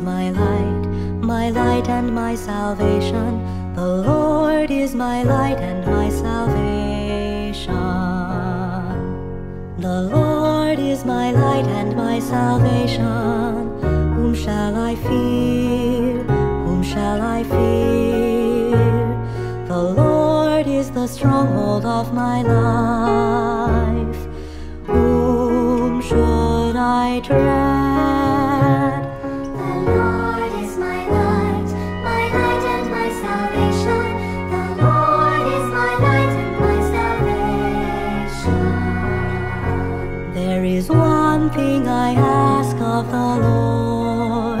my light, my light and my salvation. The Lord is my light and my salvation. The Lord is my light and my salvation. Whom shall I fear? Whom shall I fear? The Lord is the stronghold of my life. Whom should I dread? Thing I ask of the Lord,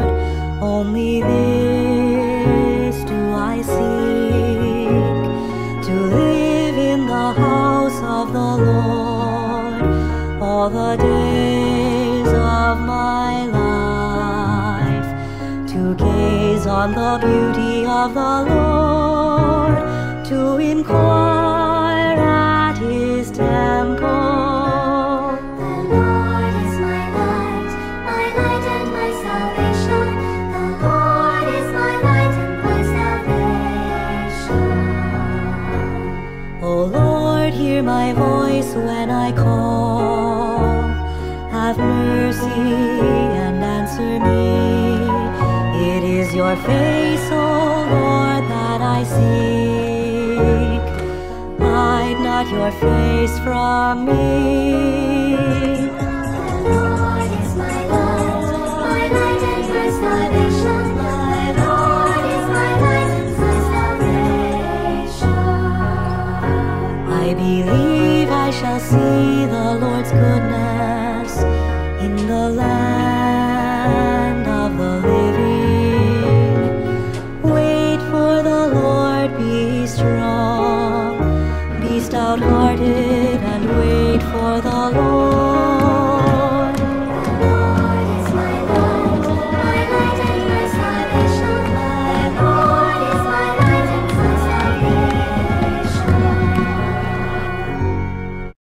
only this do I seek, to live in the house of the Lord all the days of my life, to gaze on the beauty of the Lord, to inquire hear my voice when I call. Have mercy and answer me. It is your face, O Lord, that I seek. Hide not your face from me. Believe I shall see the Lord's goodness in the land of the living. Wait for the Lord, be strong, be stout hearted, and wait for